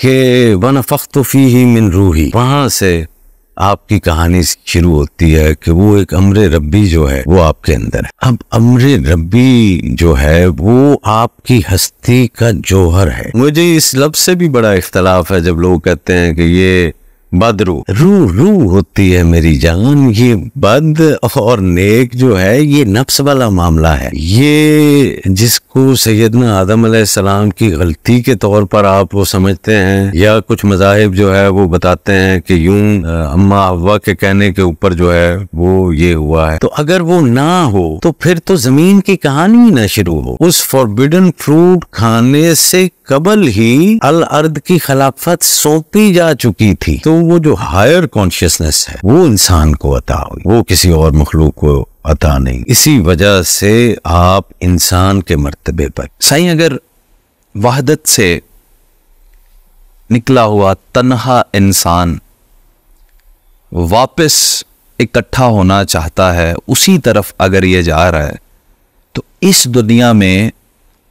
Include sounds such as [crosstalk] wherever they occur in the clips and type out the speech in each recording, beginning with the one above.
कि वन फ़ख्त फ़ी ही मिन रूही। वहाँ से आपकी कहानी शुरू होती है कि वो एक अमर रब्बी जो है, वो आपके अंदर है। अब अमर रब्बी जो है, वो आपकी हस्ती का जोहर है। मुझे इस लफ्ज से भी बड़ा इख्तलाफ है जब लोग कहते हैं कि ये बदरू। रू रू होती है मेरी जान। ये बद और नेक जो है, ये नफ्स वाला मामला है। ये जिसको सैदना आदम सलाम की गलती के तौर पर आप वो समझते हैं, या कुछ मजाहब जो है वो बताते हैं कि यूँ अम्मा अव्वा के कहने के ऊपर जो है वो ये हुआ है। तो अगर वो ना हो तो फिर तो ज़मीन की कहानी ना शुरू हो। उस फॉरबिडन फ्रूट खाने से कबल ही अल अर्द की खिलाफत सौंपी जा चुकी थी। तो वो जो हायर कॉन्शियसनेस है, वो इंसान को अता हुई, वो किसी और मखलूक को अता नहीं। इसी वजह से आप इंसान के मरतबे पर, सही अगर वहदत से निकला हुआ तनहा इंसान वापस इकट्ठा होना चाहता है, उसी तरफ़ अगर ये जा रहा है तो इस दुनिया में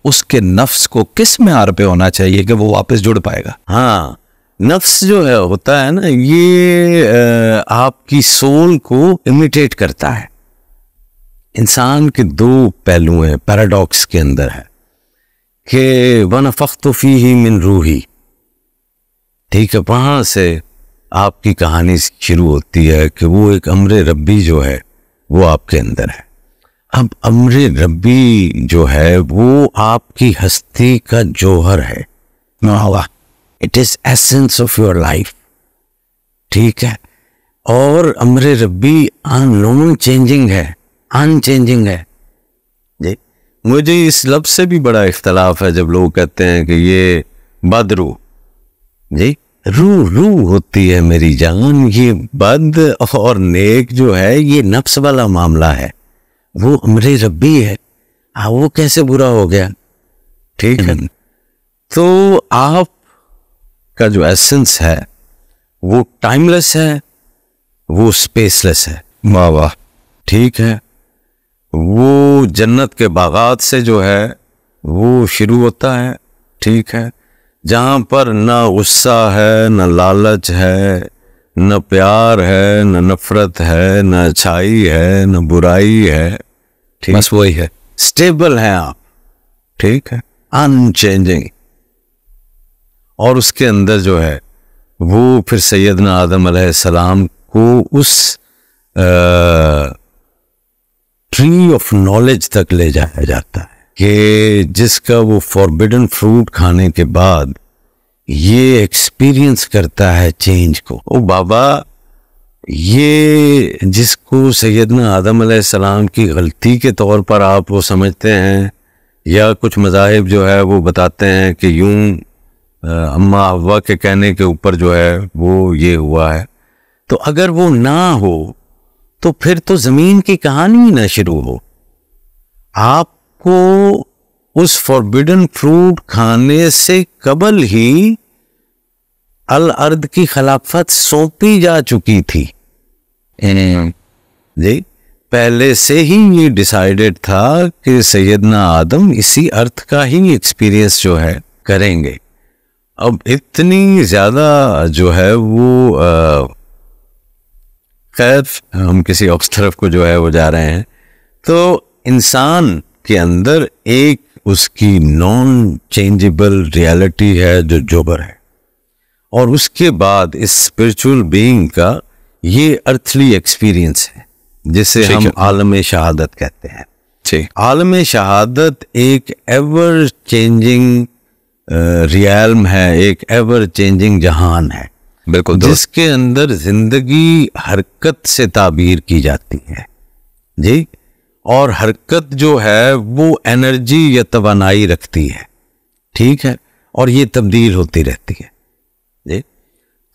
उसके नफ्स को किस म्यार पे होना चाहिए कि वो वापस जुड़ पाएगा? हाँ नफ्स जो है, होता है ना, ये आपकी सोल को इमिटेट करता है। इंसान के दो पहलू हैं, पैराडॉक्स के अंदर है, कि वन फख्तफी ही मिन रूही। ठीक है, वहाँ से आपकी कहानी शुरू होती है कि वो एक अमर रब्बी जो है, वो आपके अंदर है। अब अमर रबी जो है वो आपकी हस्ती का जोहर है। It is essence of your life ठीक है? और अमर रब्बी अनोन चेंजिंग है। अनचेंजिंग है। जी। मुझे इस लफ्ज से भी बड़ा इख्तलाफ है जब लोग कहते हैं कि ये बदरू। जी। रू रू होती है मेरी जान। ये बद और नेक जो है ये नफ्स वाला मामला है। वो अमर रब्बी है। हाँ वो कैसे बुरा हो गया? ठीक है। तो आप का जो एसेंस है वो टाइमलेस है वो स्पेसलेस है। वाह वाह। ठीक है? वो जन्नत के बागात से जो है वो शुरू होता है। ठीक है? जहाँ पर ना गुस्सा है न लालच है न प्यार है न नफरत है न अच्छाई है न बुराई है बस वही है। स्टेबल है आप। ठीक है। अनचेंजिंग और उसके अंदर जो है वो फिर सैदना आदम सलाम को उस ट्री ऑफ़ नॉलेज तक ले जाया जाता है कि जिसका वो फॉरबिडन फ्रूट खाने के बाद ये एक्सपीरियंस करता है चेंज को। ओ बाबा ये जिसको सैदना आदम सलाम की गलती के तौर पर आप वो समझते हैं, या कुछ मजाहब जो है वो बताते हैं कि यूँ अम्मा अव्वा के कहने के ऊपर जो है वो ये हुआ है। तो अगर वो ना हो तो फिर तो ज़मीन की कहानी ना शुरू हो। आपको उस फॉरबिडन फ्रूट खाने से कबल ही अल अर्द की खिलाफत सौंपी जा चुकी थी। जी पहले से ही ये डिसाइडेड था कि सैदना आदम इसी अर्थ का ही एक्सपीरियंस जो है करेंगे। अब इतनी ज़्यादा जो है वो खैर, हम किसी और तरफ़ को जो है वो जा रहे हैं। तो इंसान के अंदर एक उसकी नॉन चेंजेबल रियलिटी है जो जोबर है। और उसके बाद इस स्पिरिचुअल बीइंग का ये अर्थली एक्सपीरियंस है जिसे हम आलम शहादत कहते हैं। आलम शहादत एक एवर चेंजिंग रियल्म है एक एवर चेंजिंग जहान है बिल्कुल जिसके अंदर ज़िंदगी हरकत से ताबीर की जाती है। जी? और हरकत जो है वो एनर्जी या तवानाई रखती है। ठीक है? और ये तब्दील होती रहती है।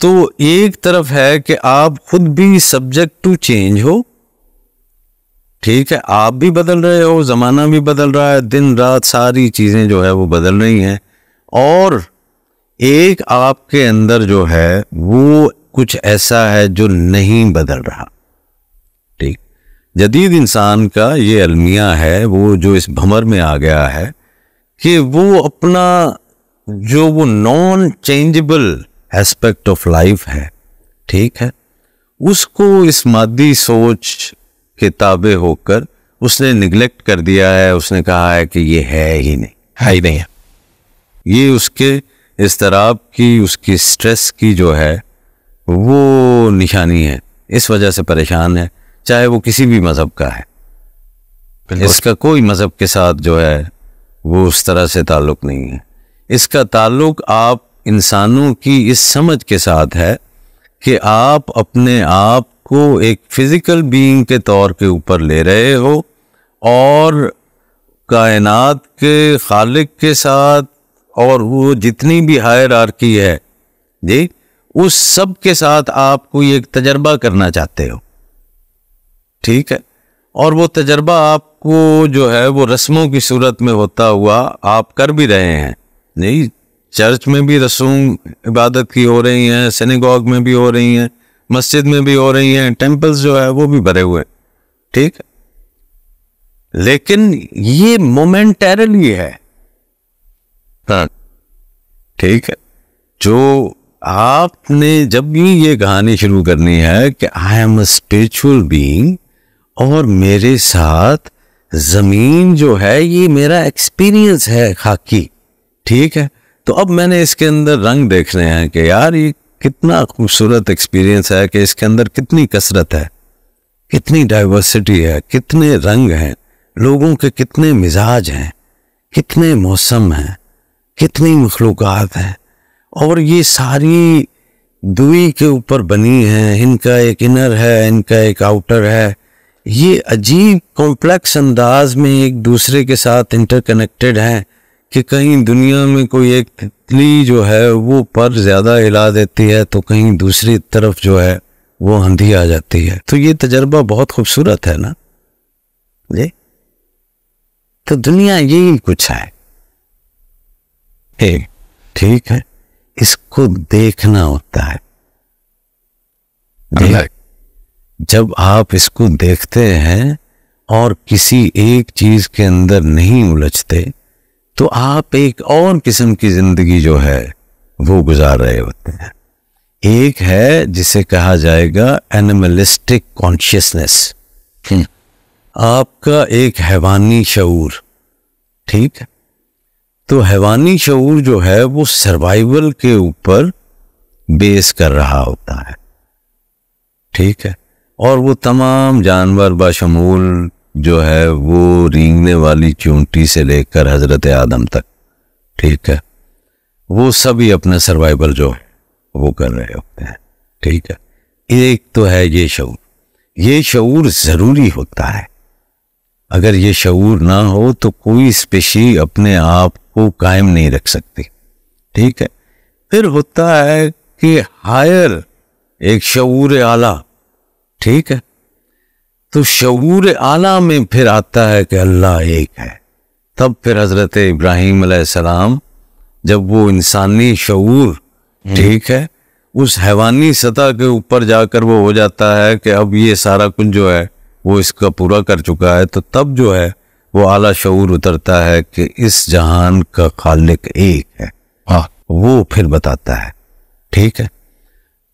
तो एक तरफ़ है कि आप खुद भी सब्जेक्ट टू चेंज हो। ठीक है, आप भी बदल रहे हो, जमाना भी बदल रहा है, दिन रात सारी चीज़ें जो है वो बदल रही हैं। और एक आपके अंदर जो है वो कुछ ऐसा है जो नहीं बदल रहा। ठीक, जदीद इंसान का ये अलमिया है, वो जो इस भमर में आ गया है कि वो अपना जो वो non changeable aspect of life है। ठीक है? उसको इस मादी सोच के ताबे होकर उसने निगलेक्ट कर दिया है उसने कहा है कि ये है ही नहीं। है ही नहीं है। ये उसके इस तरह की उसकी स्ट्रेस की जो है वो निशानी है। इस वजह से परेशान है चाहे वो किसी भी मज़हब का है। इसका कोई मज़हब के साथ जो है वो उस तरह से ताल्लुक़ नहीं है। इसका ताल्लुक़ आप इंसानों की इस समझ के साथ है कि आप अपने आप को एक फ़िज़िकल बीइंग के तौर के ऊपर ले रहे हो और कायनात के खालिक के साथ और वो जितनी भी हायर आर्की है, जी, उस सब के साथ आप कोई एक तजर्बा करना चाहते हो। ठीक है? और वो तजर्बा आपको जो है वो रस्मों की सूरत में होता हुआ आप कर भी रहे हैं। नहीं चर्च में भी रसूम इबादत की हो रही हैं सेनेगॉग में भी हो रही हैं, मस्जिद में भी हो रही हैं टेम्पल्स जो है, वो भी भरे हुए ठीक? लेकिन ये मोमेंटरली है। हाँ। ठीक है। जो आपने जब भी ये कहानी शुरू करनी है कि I am a spiritual being और मेरे साथ ज़मीन जो है, ये मेरा एक्सपीरियंस है खाकी। ठीक है? तो अब मैंने इसके अंदर रंग देख रहे हैं कि यार ये कितना खूबसूरत एक्सपीरियंस है कि इसके अंदर कितनी कसरत है, कितनी डाइवर्सिटी है, कितने रंग हैं, लोगों के कितने मिजाज हैं, कितने मौसम हैं, कितनी मखलूक़ात हैं, और ये सारी दुई के ऊपर बनी हैं, इनका एक इनर है, इनका एक आउटर है। ये अजीब कॉम्प्लेक्स अंदाज में एक दूसरे के साथ इंटरकनेक्टेड हैं। कि कहीं दुनिया में कोई एक तितली जो है वो पर ज़्यादा हिला देती है तो कहीं दूसरी तरफ़ जो है वो आंधी आ जाती है। तो ये तजर्बा बहुत खूबसूरत है ना? जी? तो दुनिया यही कुछ है। ठीक है। इसको देखना होता है। जब आप इसको देखते हैं और किसी एक चीज़ के अंदर नहीं उलझते तो आप एक और किस्म की ज़िंदगी जो है वो गुजार रहे होते हैं। एक है जिसे कहा जाएगा एनिमलिस्टिक कॉन्शियसनेस आपका एक हैवानी शूर ठीक? है तो हैवानी शूर जो है वो सर्वाइवल के ऊपर बेस कर रहा होता है ठीक है? और वो तमाम जानवर बाशमूल जो है वो रींगने वाली चूंटी से लेकर हज़रत आदम तक। ठीक है? वो सभी अपने सर्वाइवल जो है वो कर रहे होते हैं। ठीक है? एक तो है ये शूर ये शूर ज़रूरी होता है। अगर ये शूर ना हो तो कोई स्पेशी अपने आप को कायम नहीं रख सकती। ठीक है? फिर होता है कि हायर एक शूर आला। ठीक है? तो शूर आला में फिर आता है कि अल्लाह एक है। तब फिर हज़रत इब्राहिम सलाम जब वो इंसानी शूर हम्म। ठीक है उस हैवानी सतह के ऊपर जाकर वो हो जाता है कि अब ये सारा कुछ जो है वो इसका पूरा कर चुका है तो तब जो है वो आला शूर उतरता है कि इस जहान का खालिक एक है। हाँ वो फिर बताता है ठीक है।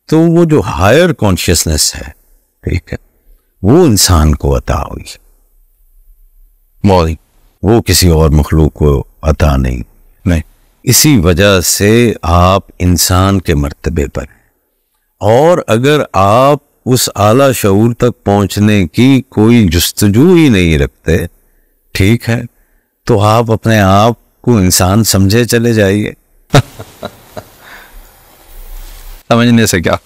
तो वो जो हायर कॉन्शियसनेस है ठीक है वो इंसान को अता हुई। मौली वो किसी और मखलूक को अता नहीं। नहीं। इसी वजह से आप इंसान के मर्तबे पर और अगर आप उस आला शूर तक पहुँचने की कोई जस्तजू ही नहीं रखते ठीक है तो आप अपने आप को इंसान समझे चले जाइए। [laughs] समझने से क्या?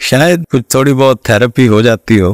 शायद कुछ थोड़ी बहुत थेरेपी हो जाती हो।